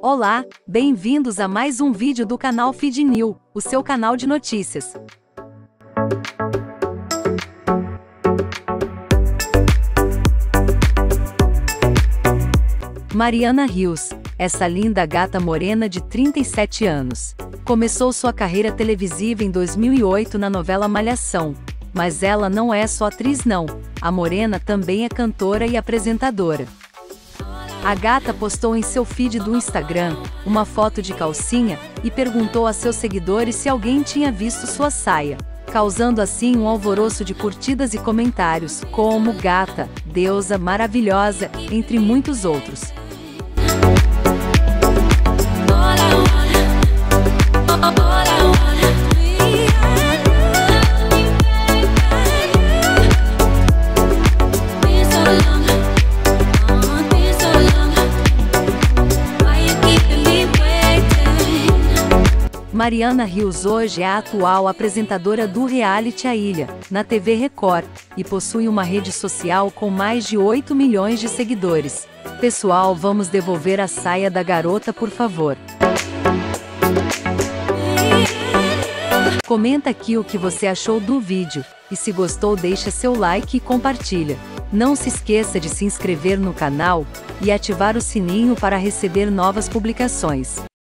Olá, bem-vindos a mais um vídeo do canal Feed New, o seu canal de notícias. Mariana Rios, essa linda gata morena de 37 anos. Começou sua carreira televisiva em 2008 na novela Malhação. Mas ela não é só atriz não, a morena também é cantora e apresentadora. A gata postou em seu feed do Instagram uma foto de calcinha e perguntou a seus seguidores se alguém tinha visto sua saia, causando assim um alvoroço de curtidas e comentários, como gata, deusa maravilhosa, entre muitos outros. Mariana Rios hoje é a atual apresentadora do reality A Ilha, na TV Record, e possui uma rede social com mais de 8 milhões de seguidores. Pessoal, vamos devolver a saia da garota, por favor. Comenta aqui o que você achou do vídeo, e se gostou deixa seu like e compartilha. Não se esqueça de se inscrever no canal e ativar o sininho para receber novas publicações.